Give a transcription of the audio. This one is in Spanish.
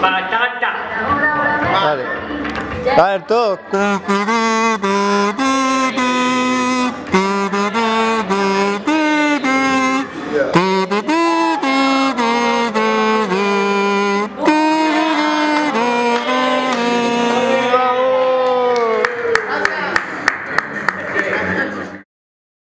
Patata. Dale. A ver, todo.